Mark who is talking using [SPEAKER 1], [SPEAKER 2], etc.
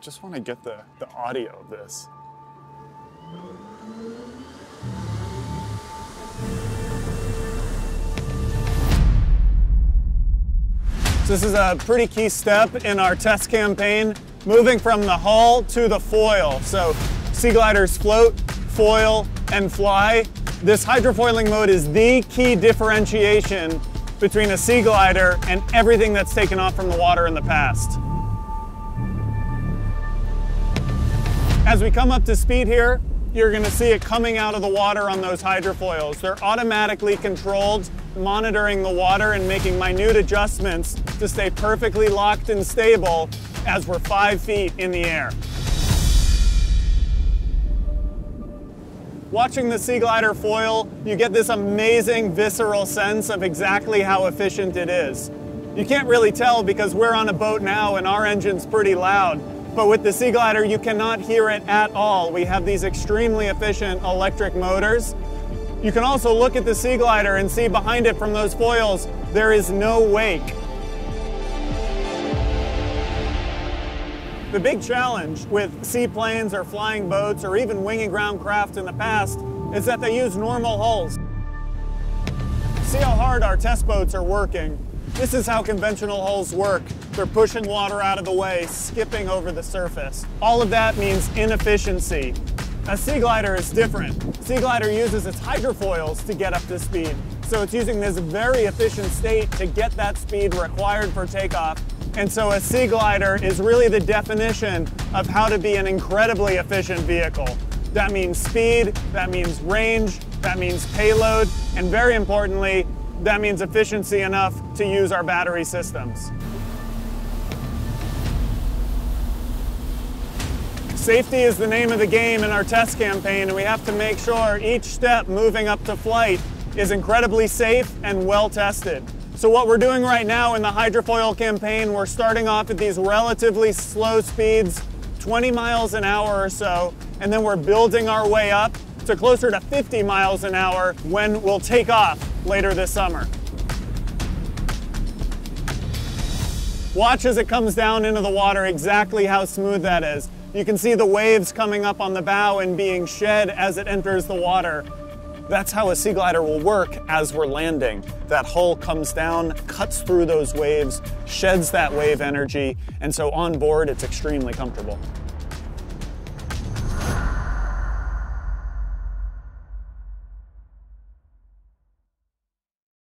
[SPEAKER 1] I just want to get the, the audio of this. So this is a pretty key step in our test campaign, moving from the hull to the foil. So sea gliders float, foil, and fly. This hydrofoiling mode is the key differentiation between a sea glider and everything that's taken off from the water in the past. As we come up to speed here, you're gonna see it coming out of the water on those hydrofoils. They're automatically controlled, monitoring the water and making minute adjustments to stay perfectly locked and stable as we're five feet in the air. Watching the Seaglider foil, you get this amazing visceral sense of exactly how efficient it is. You can't really tell because we're on a boat now and our engine's pretty loud, but with the Seaglider, you cannot hear it at all. We have these extremely efficient electric motors. You can also look at the Seaglider and see behind it from those foils, there is no wake. The big challenge with seaplanes or flying boats or even wing in ground craft in the past is that they use normal hulls. See how hard our test boats are working. This is how conventional hulls work. They're pushing water out of the way, skipping over the surface. All of that means inefficiency. A sea glider is different. Sea glider uses its hydrofoils to get up to speed. So it's using this very efficient state to get that speed required for takeoff. And so a sea glider is really the definition of how to be an incredibly efficient vehicle. That means speed, that means range, that means payload, and very importantly, that means efficiency enough to use our battery systems. Safety is the name of the game in our test campaign, and we have to make sure each step moving up to flight is incredibly safe and well tested. So what we're doing right now in the hydrofoil campaign, we're starting off at these relatively slow speeds, 20 miles an hour or so, and then we're building our way up to closer to 50 miles an hour when we'll take off later this summer. Watch as it comes down into the water exactly how smooth that is. You can see the waves coming up on the bow and being shed as it enters the water. That's how a sea glider will work as we're landing. That hull comes down, cuts through those waves, sheds that wave energy, and so on board it's extremely comfortable.